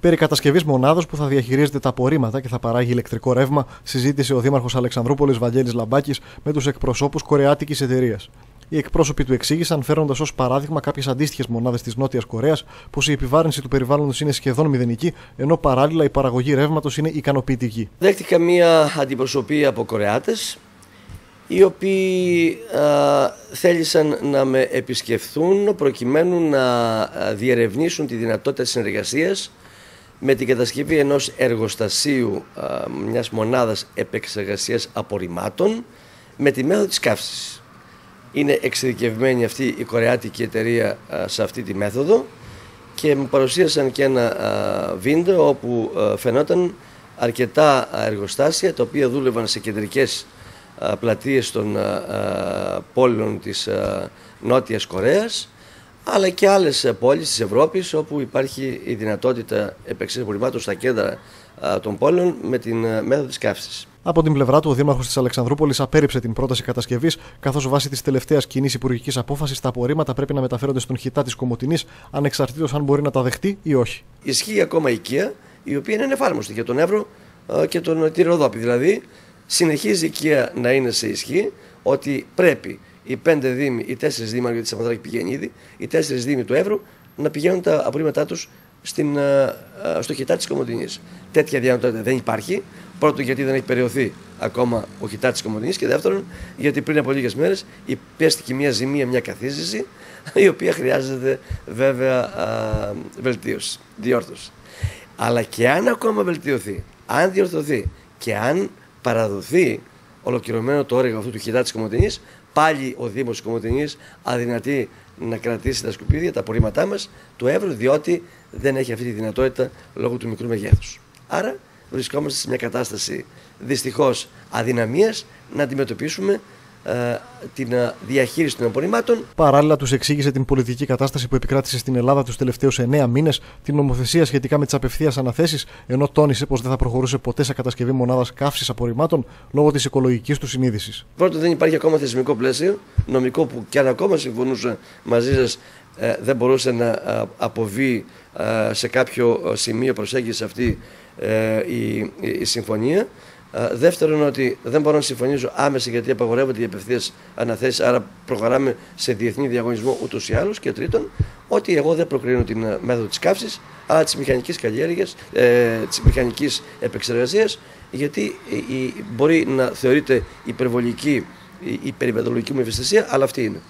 Περί κατασκευής μονάδος που θα διαχειρίζεται τα απορρίμματα και θα παράγει ηλεκτρικό ρεύμα, συζήτησε ο Δήμαρχος Αλεξανδρούπολης Βαγγέλης Λαμπάκης με τους εκπροσώπους κορεάτικης εταιρείας. Οι εκπρόσωποι του εξήγησαν, φέροντας ως παράδειγμα κάποιες αντίστοιχες μονάδες της Νότιας Κορέας, πως η επιβάρυνση του περιβάλλοντος είναι σχεδόν μηδενική, ενώ παράλληλα η παραγωγή ρεύματος είναι ικανοποιητική. Δέχτηκα μία αντιπροσωπεία από Κορεάτες, οι οποίοι α, θέλησαν να με επισκεφθούν προκειμένου να διερευνήσουν τη δυνατότητα συνεργασίας με την κατασκευή ενός εργοστασίου μιας μονάδας επεξεργασίας απορριμμάτων με τη μέθοδο της καύσης. Είναι εξειδικευμένη αυτή η κορεάτικη εταιρεία σε αυτή τη μέθοδο και μου παρουσίασαν και ένα βίντεο όπου φαινόταν αρκετά εργοστάσια τα οποία δούλευαν σε κεντρικές πλατείες των πόλεων της Νότιας Κορέας αλλά και άλλες πόλεις της Ευρώπης όπου υπάρχει η δυνατότητα επεξεργασία απορριμμάτων στα κέντρα των πόλεων με την μέθοδο της καύσης. Από την πλευρά του, ο Δήμαρχος της Αλεξανδρούπολης απέρριψε την πρόταση κατασκευής, καθώς βάσει της τελευταίας κοινή υπουργικής απόφασης τα απορρίμματα πρέπει να μεταφέρονται στον χιτά της Κομωτινής, ανεξαρτήτως αν μπορεί να τα δεχτεί ή όχι. Ισχύει ακόμα η οικία, η οποία είναι εφάρμοστη για τον Εύρο και τον Τυροδόπη. Δηλαδή, συνεχίζει η οικία να είναι σε ισχύ ότι πρέπει οι πέντε δήμοι, οι τέσσερις δήμοι, γιατί η Σαμοδράκη πηγαίνει ήδη, οι τέσσερις δήμοι του Εύρου να πηγαίνουν τα απορρίμματά τους ε, ε, στο χιτά της Κομωτινής. Τέτοια δυνατότητα δεν υπάρχει. Πρώτον, γιατί δεν έχει περιοθεί ακόμα ο χιτά της Κομωτινής και δεύτερον, γιατί πριν από λίγες μέρες υπέστηκε μια ζημία, μια καθίζηση, η οποία χρειάζεται βέβαια βελτίωση, διόρθωση. Αλλά και αν ακόμα βελτιωθεί, αν διορθωθεί και αν παραδοθεί ολοκληρωμένο το όργανο αυτού του χιτά τη Κομωτινής, πάλι ο Δήμος της Κομωτινής αδυνατεί να κρατήσει τα σκουπίδια, τα απορρίμματά μας του Εύρου, διότι δεν έχει αυτή τη δυνατότητα λόγω του μικρού μεγέθους. Άρα βρισκόμαστε σε μια κατάσταση δυστυχώς αδυναμίας να αντιμετωπίσουμε ε, την ε, διαχείριση των απορριμμάτων. Παράλληλα, τους εξήγησε την πολιτική κατάσταση που επικράτησε στην Ελλάδα τους τελευταίους 9 μήνες, την νομοθεσία σχετικά με τις απευθείας αναθέσεις, ενώ τόνισε πως δεν θα προχωρούσε ποτέ σε κατασκευή μονάδας καύσης απορριμμάτων λόγω της οικολογικής του συνείδησης. Πρώτον, δεν υπάρχει ακόμα θεσμικό πλαίσιο νομικό που κι αν ακόμα συμφωνούσε μαζί σας ε, δεν μπορούσε να αποβεί σε κάποιο σημείο προσέγγιση αυτή η, η συμφωνία. Δεύτερον, ότι δεν μπορώ να συμφωνήσω άμεσα γιατί απαγορεύονται οι απευθείας αναθέσεις, άρα προχωράμε σε διεθνή διαγωνισμό ούτως ή άλλως. Και τρίτον, ότι εγώ δεν προκρίνω την ε, μέθοδο της καύσης, αλλά της μηχανικής καλλιέργειας, ε, της μηχανικής επεξεργασίας, γιατί η, μπορεί να θεωρείται υπερβολική η, η περιβαλλοντική μου ευαισθησία, αλλά αυτή είναι.